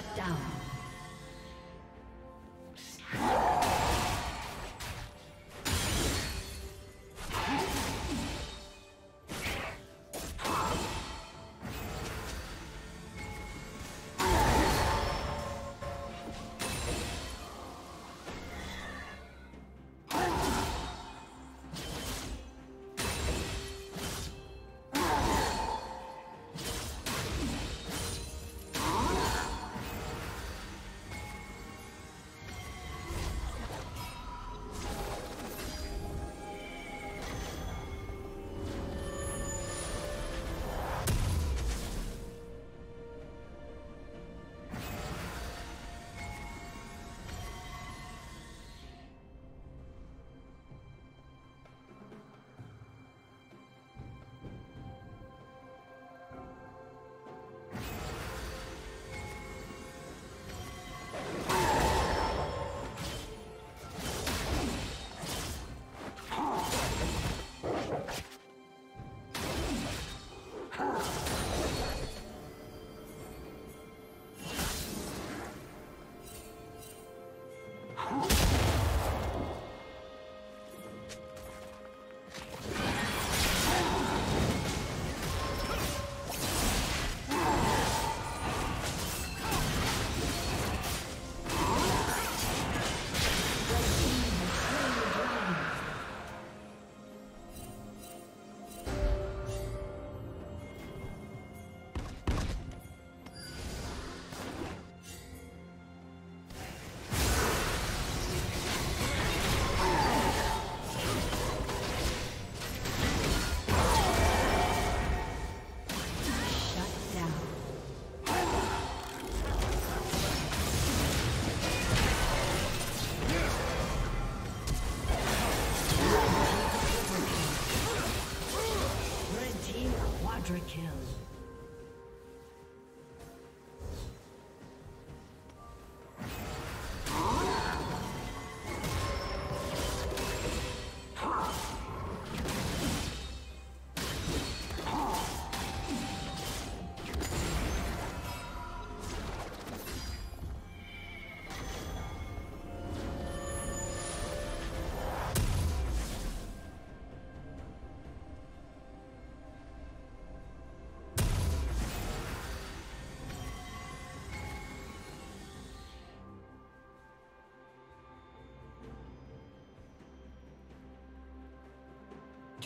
Shut down.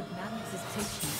Good is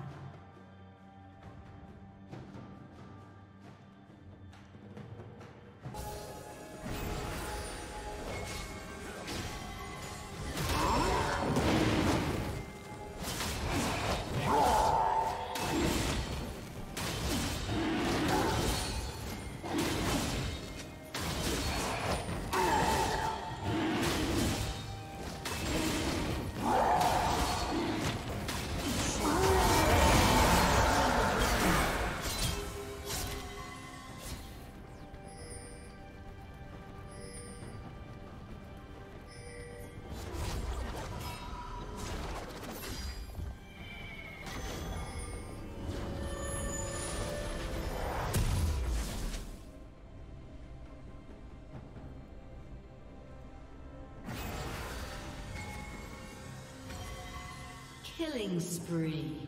Killing spree.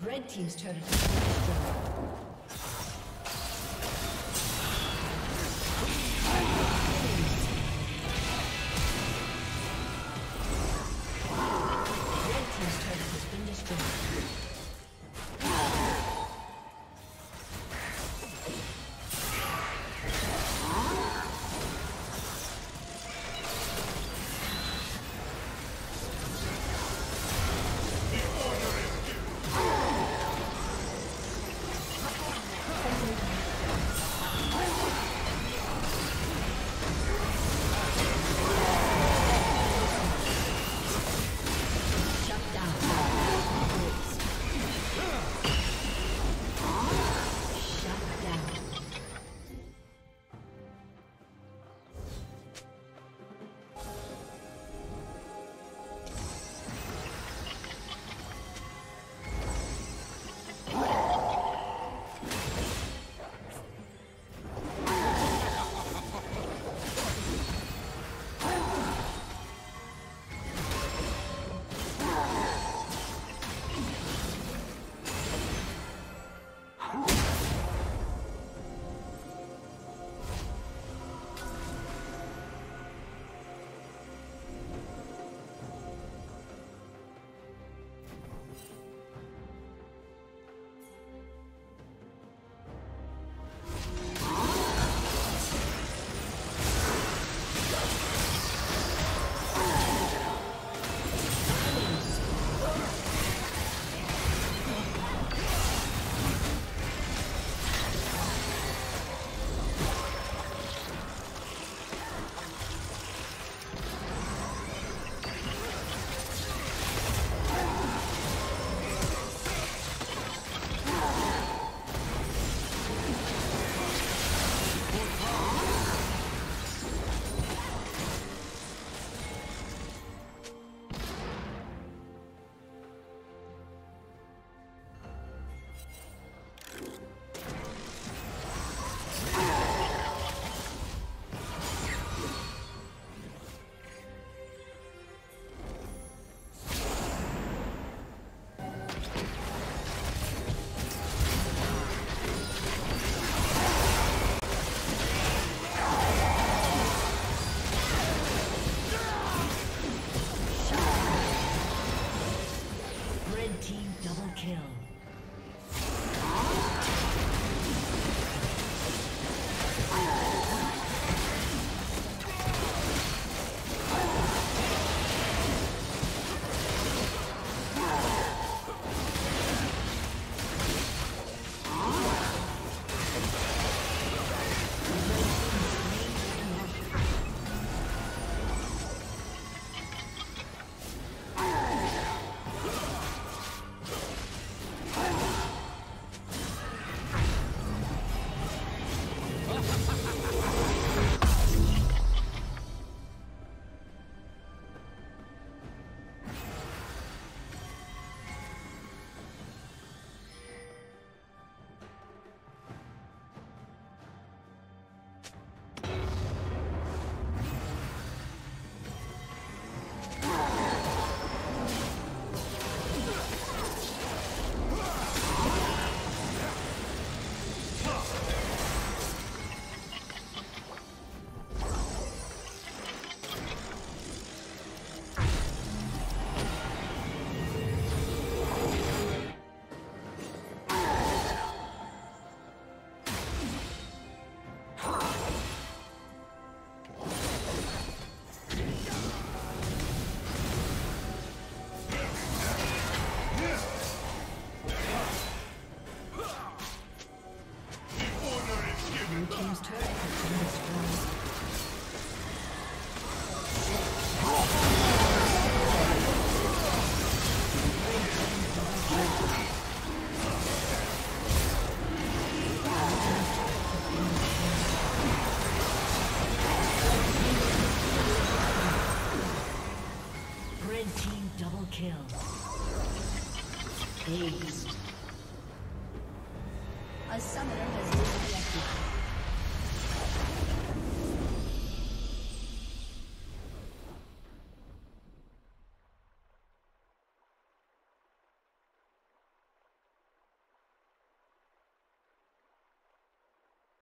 Red Team's turret is destroyed.